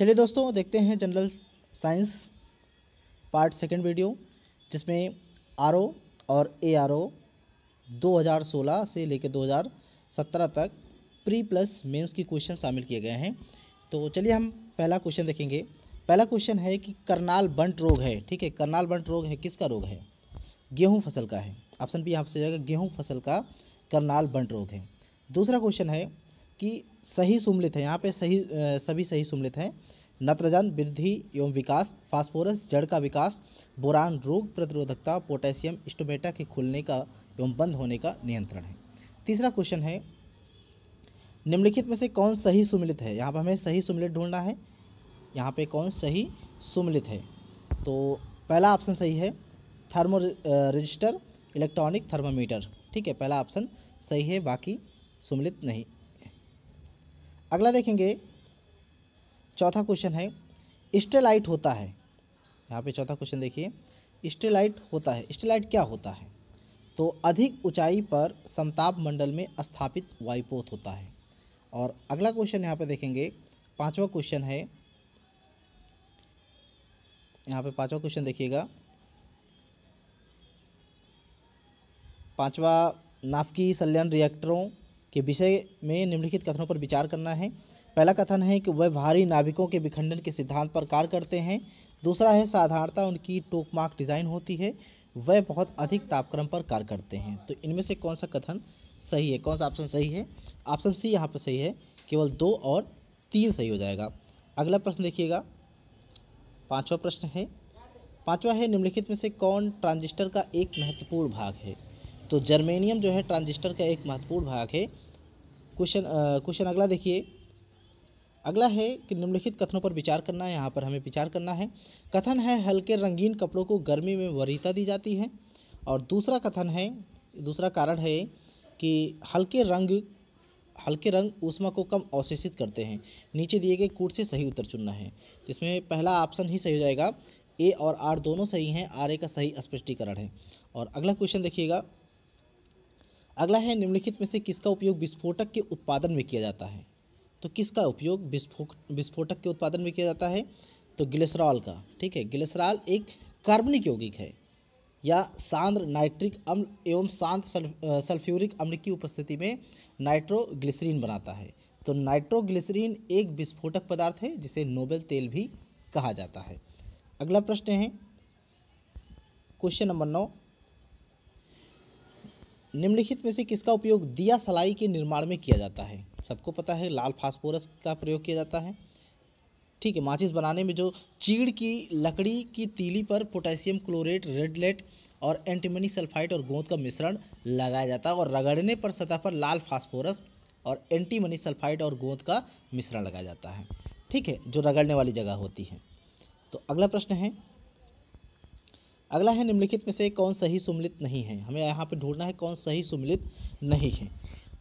चलिए दोस्तों, देखते हैं general science part second video जिसमें आरओ और ए आर ओ 2016 से लेकर 2017 तक प्री प्लस मेंस की क्वेश्चन शामिल किए गए हैं। तो चलिए हम पहला क्वेश्चन देखेंगे। पहला क्वेश्चन है कि करनाल बंट रोग है, ठीक है? करनाल बंट रोग है, किसका रोग है? गेहूँ फ़सल का है। ऑप्शन बी यहाँ से जाएगा, गेहूँ फ़सल का करनाल बंट रोग है। दूसरा क्वेश्चन है कि सही सुमलित है, यहाँ पे सही सभी सही सुमलित हैं। नत्रजन, वृद्धि एवं विकास, फास्फोरस, जड़ का विकास, बोरान, रोग प्रतिरोधकता, पोटेशियम, स्टोमेटा के खुलने का एवं बंद होने का नियंत्रण है। तीसरा क्वेश्चन है, निम्नलिखित में से कौन सही सुमिलित है? यहाँ पर हमें सही सुमिलित ढूंढना है। यहाँ पे कौन सही सुमिलित है? तो पहला ऑप्शन सही है, थर्मो रजिस्टर, इलेक्ट्रॉनिक थर्मामीटर। ठीक है, पहला ऑप्शन सही है, बाकी सुमिलित नहीं। अगला देखेंगे। चौथा क्वेश्चन है, स्टेलाइट होता है। यहाँ पे चौथा क्वेश्चन देखिए, स्टेलाइट होता है। स्टेलाइट क्या होता है? तो अधिक ऊंचाई पर समताप मंडल में स्थापित वायुपोत होता है। और अगला क्वेश्चन यहाँ पे देखेंगे, पांचवा क्वेश्चन है, यहाँ पे पांचवा क्वेश्चन देखिएगा। पांचवा नाफकी संलयन रिएक्टरों के विषय में निम्नलिखित कथनों पर विचार करना है। पहला कथन है कि वह भारी नाविकों के विखंडन के सिद्धांत पर कार्य करते हैं। दूसरा है, साधारणता उनकी टोकमार्क डिज़ाइन होती है। वह बहुत अधिक तापक्रम पर कार्य करते हैं। तो इनमें से कौन सा कथन सही है? कौन सा ऑप्शन सही है? ऑप्शन सी यहाँ पर सही है। केवल दो और तीन सही हो जाएगा। अगला प्रश्न देखिएगा। पाँचवा प्रश्न है। पाँचवा है, निम्नलिखित में से कौन ट्रांजिस्टर का एक महत्वपूर्ण भाग है? तो जर्मेनियम जो है ट्रांजिस्टर का एक महत्वपूर्ण भाग है। क्वेश्चन क्वेश्चन अगला देखिए। अगला है कि निम्नलिखित कथनों पर विचार करना है, यहाँ पर हमें विचार करना है। कथन है, हल्के रंगीन कपड़ों को गर्मी में वरीयता दी जाती है। और दूसरा कथन है, दूसरा कारण है कि हल्के रंग हल्के रंग ऊष्मा को कम अवशेषित करते हैं। नीचे दिए गए कूट से सही उत्तर चुनना है। इसमें पहला ऑप्शन ही सही हो जाएगा। ए और आर दोनों सही हैं, आर ए का सही स्पष्टीकरण है। और अगला क्वेश्चन देखिएगा। अगला है, निम्नलिखित में से किसका उपयोग विस्फोटक के उत्पादन में किया जाता है? तो किसका उपयोग विस्फोटक के उत्पादन में किया जाता है? तो ग्लिसरॉल का, ठीक है? ग्लिसरॉल एक कार्बनिक यौगिक है। या सांद्र नाइट्रिक अम्ल एवं शांत सल्फ्यूरिक अम्ल की उपस्थिति में नाइट्रोग्लिसरीन बनाता है। तो नाइट्रोग्लिसरीन एक विस्फोटक पदार्थ है, जिसे नोबेल तेल भी कहा जाता है। अगला प्रश्न है, क्वेश्चन नंबर नौ निम्नलिखित में से किसका उपयोग दिया सलाई के निर्माण में किया जाता है? सबको पता है, लाल फास्फोरस का प्रयोग किया जाता है। ठीक है, माचिस बनाने में जो चीड़ की, लकड़ी की तीली पर पोटेशियम क्लोरेट रेडलेट और एंटीमनी सल्फाइड और गोंद का मिश्रण लगाया जाता है और रगड़ने पर, सतह पर लाल फास्फोरस और एंटीमनी सल्फाइड और गोंद का मिश्रण लगाया जाता है। ठीक है, जो रगड़ने वाली जगह होती है। तो अगला प्रश्न है अगला है निम्नलिखित में से कौन सही सुमिलित नहीं है। हमें यहाँ पर ढूंढना है कौन सही सुमिलित नहीं है।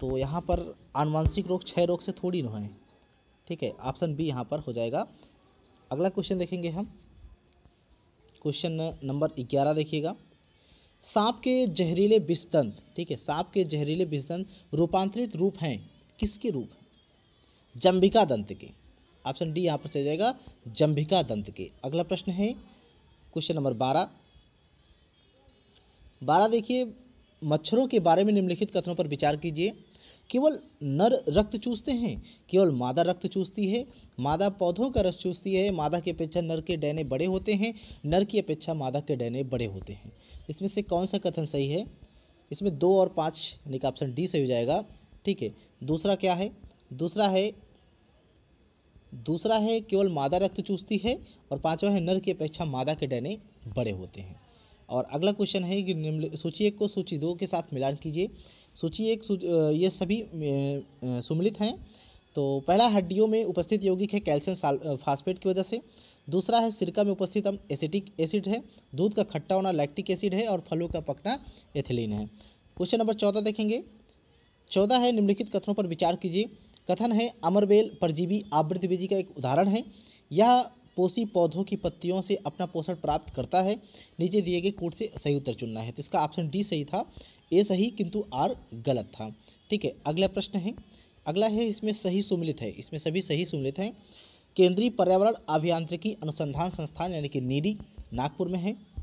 तो यहाँ पर आनुवांशिक रोग छः रोग से थोड़ी न है। ठीक है ऑप्शन बी यहाँ पर हो जाएगा। अगला क्वेश्चन देखेंगे हम। क्वेश्चन नंबर ग्यारह देखिएगा। सांप के जहरीले विषदंत ठीक है, सांप के जहरीले विषदंत रूपांतरित रूप हैं। किसके रूप? हैं जंबिका दंत के। ऑप्शन डी यहाँ पर से जाएगा, जंबिका दंत के। अगला प्रश्न है क्वेश्चन नंबर बारह। बारह देखिए, मच्छरों के बारे में निम्नलिखित कथनों पर विचार कीजिए। केवल नर रक्त चूसते हैं, केवल मादा रक्त चूसती है, मादा पौधों का रस चूसती है, मादा की अपेक्षा नर के डैने बड़े होते हैं, नर की अपेक्षा मादा के डैने बड़े होते हैं। इसमें से कौन सा कथन सही है? इसमें दो और पाँच यानी कि ऑप्शन डी सही हो जाएगा, ठीक है? दूसरा क्या है? दूसरा है दूसरा है केवल मादा रक्त चूसती है और पांचवा है नर की अपेक्षा मादा के डैने बड़े होते हैं। और अगला क्वेश्चन है कि निम्न सूची एक को सूची दो के साथ मिलान कीजिए। सूची एक सूची, ये सभी सुमिलित हैं। तो पहला हड्डियों में उपस्थित यौगिक है कैल्शियम फास्फेट की वजह से। दूसरा है सिरका में उपस्थित हम एसिटिक एसिड है। दूध का खट्टा होना लैक्टिक एसिड है और फलों का पकना एथिलीन है। क्वेश्चन नंबर चौदह देखेंगे। चौदह है निम्नलिखित कथनों पर विचार कीजिए। कथन है अमरबेल परजीवी आवृत्ति बीजी का एक उदाहरण है। यह पोषी पौधों की पत्तियों से अपना पोषण प्राप्त करता है। नीचे दिए गए कोड से सही उत्तर चुनना है। तो इसका ऑप्शन डी सही था। ए सही, किंतु आर गलत था। ठीक है, अगला प्रश्न है। अगला है, इसमें सही सुमिलित है। इसमें सभी सही सुमिलित हैं। केंद्रीय पर्यावरण अभियांत्रिकी अनुसंधान संस्थान, यानी कि नीडी, नागपुर में है।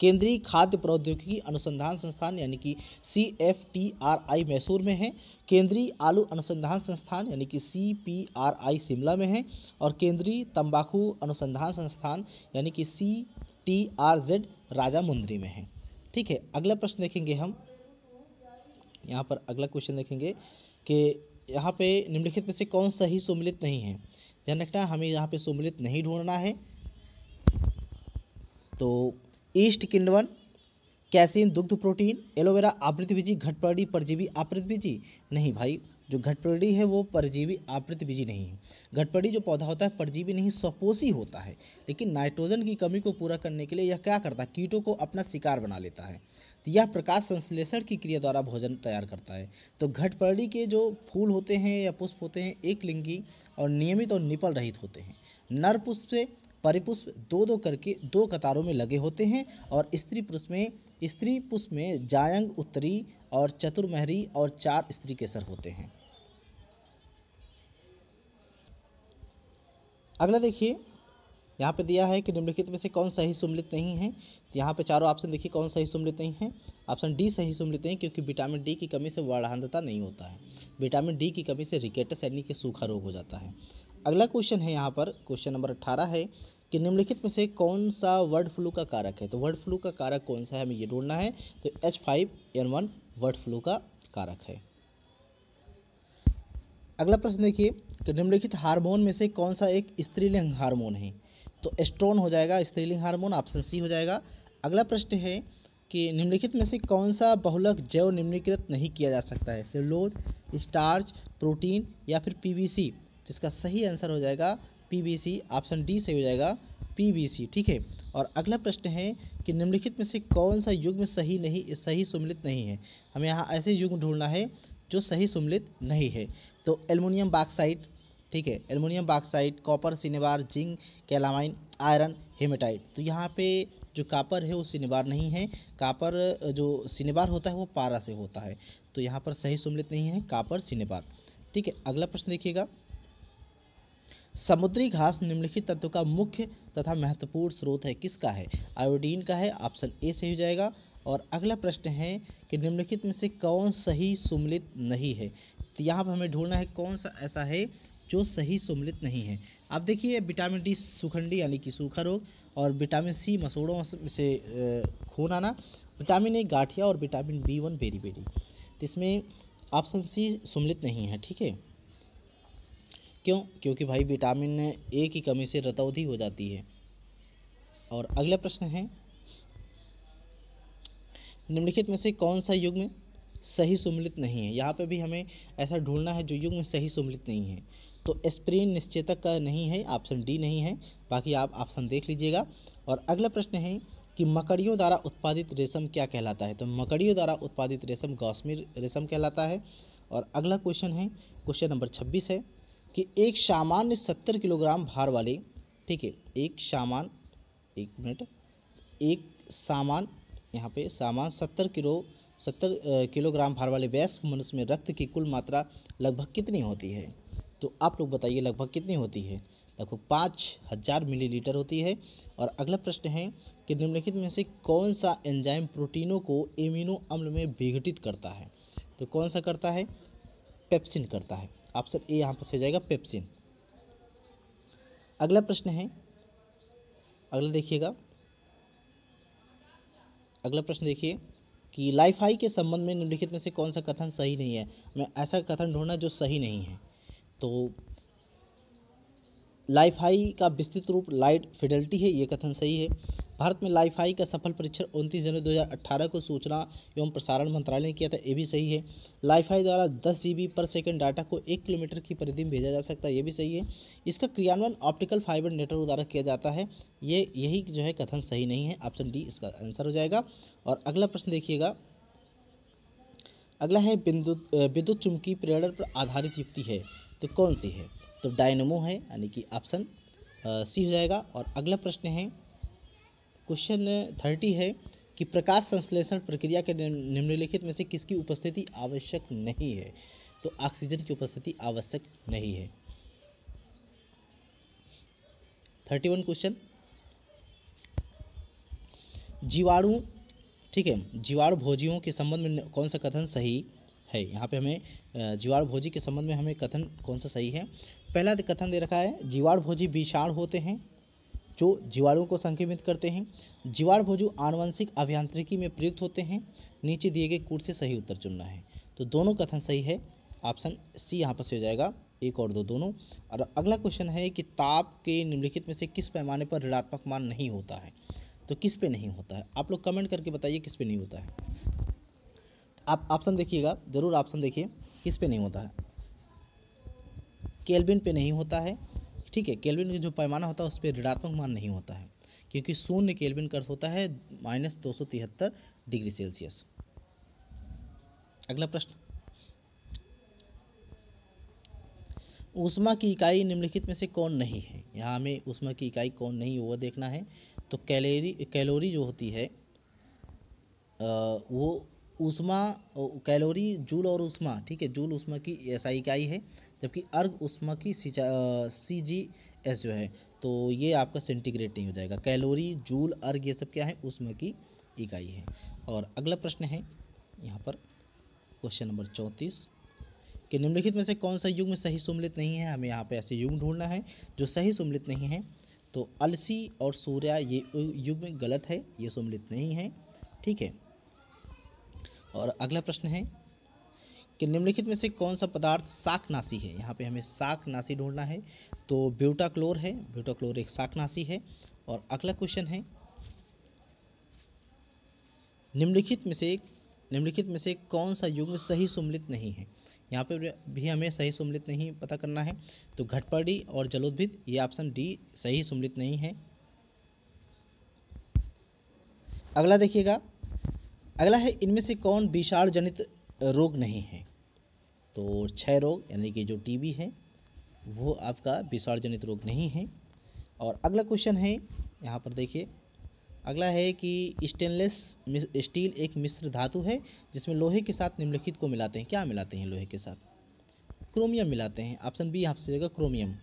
केंद्रीय खाद्य प्रौद्योगिकी अनुसंधान संस्थान, यानी कि C F T R I Mysore में है। केंद्रीय आलू अनुसंधान संस्थान, यानी कि C P R I Shimla में है। और केंद्रीय तंबाकू अनुसंधान संस्थान, यानी कि सी टी आर जेड राजा में है। ठीक है, अगला प्रश्न देखेंगे हम। यहाँ पर अगला क्वेश्चन देखेंगे कि यहाँ पे निम्नलिखित में से कौन सही सुमिलित नहीं है? ध्यान रखना, हमें यहाँ पे सुमिलित नहीं ढूंढना है। तो ईस्ट किंडवन, कैसिन, दुग्ध प्रोटीन, एलोवेरा आवृत बीजी घटपड़ी परजीवी आवृत बीजी नहीं भाई, जो घटपड़ी है वो परजीवी आवृत बीजी नहीं है। घटपड़ी जो पौधा होता है, परजीवी नहीं, सपोसी होता है। लेकिन नाइट्रोजन की कमी को पूरा करने के लिए यह क्या करता है? कीटों को अपना शिकार बना लेता है। तो यह प्रकाश संश्लेषण की क्रिया द्वारा भोजन तैयार करता है। तो घटपड़ी के जो फूल होते हैं या पुष्प होते हैं, एक लिंगी और नियमित और निपल रहित होते हैं। नर पुष्प से परिपुष्प दो दो करके दो कतारों में लगे होते हैं और स्त्री पुष्प में, स्त्री पुष्प में जायंग, उत्तरी और चतुर्महरी और चार स्त्री केसर होते हैं। अगला देखिए, यहाँ पे दिया है कि निम्नलिखित में से कौन सही सुमलित नहीं है। यहाँ पे चारों ऑप्शन देखिए कौन सही सुमलित नहीं है। ऑप्शन डी सही सुमलित नहीं, क्योंकि विटामिन डी की कमी से वर्णांधता नहीं होता है। विटामिन डी की कमी से रिकेटस यानी कि सूखा रोग हो जाता है। अगला क्वेश्चन है यहाँ पर क्वेश्चन नंबर अट्ठारह है। कि निम्नलिखित में से कौन सा वर्ड फ्लू का कारक है? तो वर्ड फ्लू का कारक कौन सा है? हमें ये ढूंढना है। तो H five N one bird flu का कारक है। अगला प्रश्न देखिए तो निम्नलिखित हार्मोन में से कौन सा एक स्त्रीलिंग हार्मोन है? तो एस्ट्रोन हो जाएगा, स्त्रीलिंग हार्मोन ऑप्शन सी हो जाएगा। अगला प्रश्न है कि निम्नलिखित में से कौन सा बहुलक जैव निम्नीकृत नहीं किया जा सकता है? सेलोज, स्टार्च, प्रोटीन या फिर पीवीसी? तो इसका सही आंसर हो जाएगा पीवीसी ऑप्शन डी सही हो जाएगा पीवीसी ठीक है? और अगला प्रश्न है कि निम्नलिखित में से कौन सा युग्म सही नहीं, सही सुमिलित नहीं है? हमें यहाँ ऐसे युग्म ढूंढना है जो सही सुमिलित नहीं है। तो एलमोनियम बाक्साइड ठीक है? Aluminium bauxite copper, cinnabar, zinc, calamine, iron, haematite. तो यहाँ पे जो कापर है वो सिनेबार नहीं है। कापर, जो सिनेबार होता है वो पारा से होता है। तो यहाँ पर सही सुमिलित नहीं है, कापर, सिनेबार। ठीक है, अगला प्रश्न देखिएगा। समुद्री घास निम्नलिखित तत्व का मुख्य तथा महत्वपूर्ण स्रोत है। किसका है? आयोडीन का है, ऑप्शन ए सही हो जाएगा। और अगला प्रश्न है कि निम्नलिखित में से कौन सही सुमलित नहीं है? तो यहाँ पर हमें ढूंढना है कौन सा ऐसा है जो सही सुमलित नहीं है। आप देखिए, विटामिन डी सुखंडी यानी कि सूखा रोग और विटामिन सी मसूड़ों से खून आना, विटामिन ए गाठिया और vitamin B one beri beri तो इसमें ऑप्शन सी सुमलित नहीं है, ठीक है? क्यों? क्योंकि भाई विटामिन ए की कमी से रतौधि हो जाती है। और अगला प्रश्न है, निम्नलिखित में से कौन सा युग में सही सुमिलित नहीं है? यहाँ पे भी हमें ऐसा ढूंढना है जो युग में सही सुमिलित नहीं है। तो एस्प्रिन निश्चेतक का नहीं है, ऑप्शन डी नहीं है। बाकी आप ऑप्शन देख लीजिएगा। और अगला प्रश्न है कि मकड़ियों द्वारा उत्पादित रेशम क्या कहलाता है? तो मकड़ियों द्वारा उत्पादित रेशम गौसमीर रेशम कहलाता है। और अगला क्वेश्चन है, क्वेश्चन नंबर छब्बीस है। कि एक सामान्य सत्तर किलोग्राम भार वाले, ठीक है, एक सामान, एक मिनट, एक सामान, यहाँ पे सामान सत्तर किलो, सत्तर किलोग्राम भार वाले वयस्क मनुष्य में रक्त की कुल मात्रा लगभग कितनी होती है? तो आप लोग बताइए लगभग कितनी होती है? लगभग पाँच हज़ार मिलीलीटर होती है। और अगला प्रश्न है कि निम्नलिखित में से कौन सा एंजाइम प्रोटीनों को एमिनो अम्ल में विघटित करता है? तो कौन सा करता है? पेप्सिन करता है। ऑप्शन ए यहाँ पर हो जाएगा पेप्सिन। अगला प्रश्न है, अगला देखिएगा, अगला प्रश्न देखिए कि लाइफ हाई के संबंध में निम्नलिखित में से कौन सा कथन सही नहीं है? मैं ऐसा कथन ढूंढना जो सही नहीं है। तो लाइफ हाई का विस्तृत रूप, लाइट फिडेलिटी है, ये कथन सही है। भारत में लाइफ हाई का सफल परीक्षण उनतीस जनवरी 2018 को सूचना एवं प्रसारण मंत्रालय ने किया था, ये भी सही है। लाइफ हाई द्वारा 10 जीबी पर सेकंड डाटा को एक किलोमीटर की परिधि में भेजा जा सकता है, ये भी सही है। इसका क्रियान्वयन ऑप्टिकल फाइबर नेटवर्क द्वारा किया जाता है, ये, यही जो है कथन सही नहीं है, ऑप्शन डी इसका आंसर हो जाएगा। और अगला प्रश्न देखिएगा। अगला है विद्युत विद्युत चुंबकीय प्रेरण पर आधारित युक्ति है तो कौन सी है? तो डायनमो है, यानी कि ऑप्शन सी हो जाएगा। और अगला प्रश्न है, क्वेश्चन थर्टी है कि प्रकाश संश्लेषण प्रक्रिया के निम्नलिखित में से किसकी उपस्थिति आवश्यक नहीं है? तो ऑक्सीजन की उपस्थिति आवश्यक नहीं है। Thirty one question. जीवाणु, ठीक है, जीवाणु भोजियों के संबंध में कौन सा कथन सही है? यहाँ पे हमें जीवाणु भोजी के संबंध में हमें कथन कौन सा सही है? पहला कथन दे रखा है जीवाणु भोजी विषाणु होते हैं, जो जीवाणुओं को संक्रमित करते हैं। जीवाणु भोजू आनुवंशिक अभियांत्रिकी में प्रयुक्त होते हैं, नीचे दिए गए कूट से सही उत्तर चुनना है। तो दोनों कथन सही है, ऑप्शन सी यहाँ पर से हो जाएगा, एक और दो दोनों। और अगला क्वेश्चन है कि ताप के निम्नलिखित में से किस पैमाने पर ऋणात्मक मान नहीं होता है? तो किस पे नहीं होता है? आप लोग कमेंट करके बताइए किस पे नहीं होता है। आप ऑप्शन देखिएगा, ज़रूर ऑप्शन देखिए, किस पे नहीं होता है? केल्विन पे नहीं होता है, ठीक है? केल्विन का जो पैमाना होता है, उस पर ऋणात्मक मान नहीं होता है, क्योंकि शून्य केल्विन का होता है माइनस दो सौ तिहत्तर डिग्री सेल्सियस। अगला प्रश्न। ऊष्मा की इकाई निम्नलिखित में से कौन नहीं है? यहाँ हमें ऊष्मा की इकाई कौन नहीं है, वो देखना है। तो कैलोरी कैलोरी जो होती है वो ऊष्मा कैलोरी, जूल और ऊष्मा, ठीक है? जूल ऊष्मा की ऐसा इकाई है जबकि अर्ग ऊष्मा की सी जी एस जो है तो ये आपका सेंटीग्रेड नहीं हो जाएगा। कैलोरी, जूल, अर्ग ये सब क्या है? ऊष्मा की इकाई है। और अगला प्रश्न है, यहाँ पर क्वेश्चन नंबर चौंतीस, कि निम्नलिखित में से कौन सा युग में सही सुमलित नहीं है? हमें यहाँ पे ऐसे युग ढूंढना है, जो सही सुमलित नहीं है तो अलसी और सूर्या, ये युग में गलत है, ये सुमलित नहीं है, ठीक है? और अगला प्रश्न है कि निम्नलिखित में से कौन सा पदार्थ शाकनाशी है? यहाँ पे हमें शाकनाशी ढूंढना है तो ब्यूटाक्लोर है, ब्यूटाक्लोर एक शाकनाशी है। और अगला क्वेश्चन है, निम्नलिखित में से, निम्नलिखित में से कौन सा युग्म सही सुमलित नहीं है? यहाँ पे भी हमें सही सुमलित नहीं पता करना है तो घटपड़ी और जलोद्भिद, ये ऑप्शन डी सही सुमलित नहीं है। अगला देखिएगा अगला है, इनमें से कौन विषाणु जनित रोग नहीं है? तो छह रोग, यानी कि जो टीबी है, वो आपका विषाणु जनित रोग नहीं है। और अगला क्वेश्चन है, यहाँ पर देखिए, अगला है कि स्टेनलेस स्टील एक मिश्र धातु है, जिसमें लोहे के साथ निम्नलिखित को मिलाते हैं। क्या मिलाते हैं लोहे के साथ? क्रोमियम मिलाते हैं। ऑप्शन बी यहाँ से जगह क्रोमियम।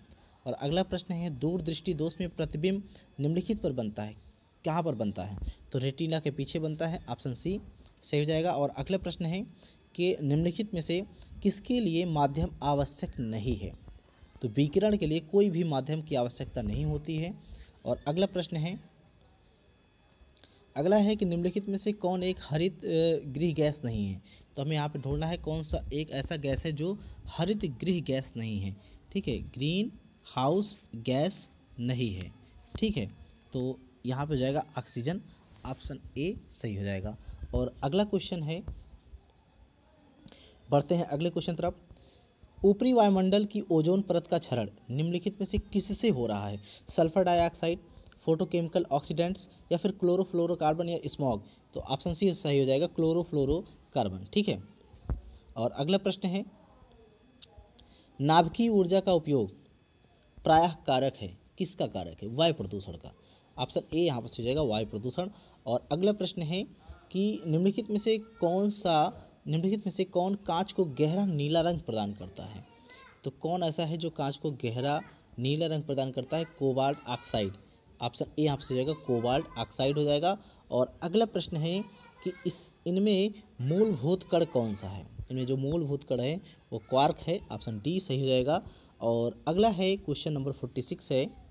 और अगला प्रश्न है, दूरदृष्टि दोष में प्रतिबिंब निम्नलिखित पर बनता है। कहाँ पर बनता है? तो रेटिना के पीछे बनता है, ऑप्शन सी, सही हो जाएगा। और अगला प्रश्न है कि निम्नलिखित में से किसके लिए माध्यम आवश्यक नहीं है? तो विकिरण के लिए कोई भी माध्यम की आवश्यकता नहीं होती है। और अगला प्रश्न है, अगला है कि निम्नलिखित में से कौन एक हरित गृह गैस नहीं है? तो हमें यहाँ पे ढूंढना है कौन सा एक ऐसा गैस है जो हरित गृह गैस नहीं है। ठीक है, ग्रीन हाउस गैस नहीं है। ठीक है तो यहाँ पे हो जाएगा ऑक्सीजन ऑप्शन ए सही हो जाएगा। और अगला क्वेश्चन है, बढ़ते हैं अगले क्वेश्चन तरफ़। ऊपरी वायुमंडल की ओजोन परत का क्षरण निम्नलिखित में से किससे हो रहा है? सल्फ़र डाइऑक्साइड फोटोकेमिकल ऑक्सीडेंट्स या फिर क्लोरोफ्लोरोकार्बन या स्मॉग तो ऑप्शन सी सही हो जाएगा क्लोरोफ्लोरोकार्बन ठीक है? और अगला प्रश्न है, नाभिकीय ऊर्जा का उपयोग प्रायः कारक है। किसका कारक है? वायु प्रदूषण का। ऑप्शन ए यहाँ पर हो जाएगा वायु प्रदूषण। और अगला प्रश्न है कि निम्नलिखित में से कौन सा, निम्नलिखित में से कौन कांच को गहरा नीला रंग प्रदान करता है? तो कौन ऐसा है जो कांच को गहरा नीला रंग प्रदान करता है? Cobalt oxide. ऑप्शन ए यहाँ से हो जाएगा कोबाल्ट ऑक्साइड हो जाएगा। और अगला प्रश्न है कि इस, इनमें मूलभूत कण कौन सा है? इनमें जो मूलभूत कण है वो क्वार्क है, ऑप्शन डी सही हो जाएगा। और अगला है क्वेश्चन नंबर फोर्टी सिक्स है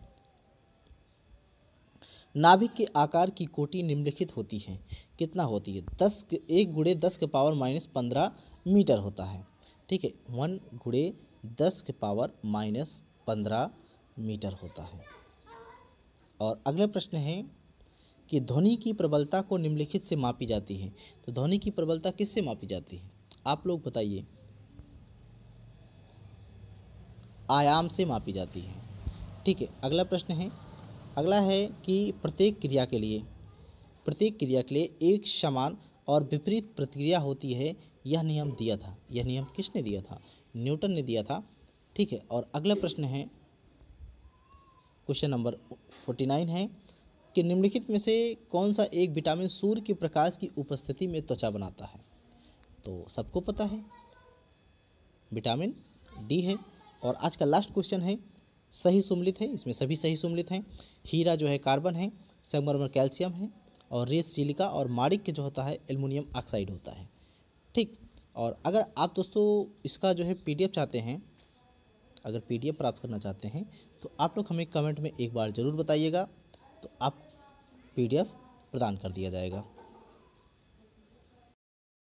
नाभिक के आकार की कोटि निम्नलिखित होती है। कितना होती है? दस एक गुड़े दस के पावर माइनस पंद्रह मीटर होता है। ठीक है? वन गुड़े दस के पावर माइनस पंद्रह मीटर होता है। और अगला प्रश्न है कि ध्वनि की प्रबलता को निम्नलिखित से मापी जाती है। तो ध्वनि की प्रबलता किससे मापी जाती है? आप लोग बताइए। आयाम से मापी जाती है। ठीक है? अगला प्रश्न है अगला है कि प्रत्येक क्रिया के लिए, प्रत्येक क्रिया के लिए एक समान और विपरीत प्रतिक्रिया होती है। यह नियम दिया था। यह नियम किसने दिया था? न्यूटन ने दिया था। ठीक है, और अगला प्रश्न है। क्वेश्चन नंबर फोर्टी नाइन है कि निम्नलिखित में से कौन सा एक विटामिन सूर्य के प्रकाश की उपस्थिति में त्वचा बनाता है? तो सबको पता है। विटामिन डी है। और आज का लास्ट क्वेश्चन है सही सुमलित है, इसमें सभी सही सुमलित हैं। हीरा जो है कार्बन है संगमरमर कैल्शियम है और रेस सिलिका और मारिक जो होता है, एल्युमिनियम ऑक्साइड होता है। ठीक, और अगर आप दोस्तों इसका जो है पीडीएफ चाहते हैं, अगर पीडीएफ प्राप्त करना चाहते हैं तो आप लोग हमें कमेंट में एक बार ज़रूर बताइएगा तो आप पीडीएफ प्रदान कर दिया जाएगा।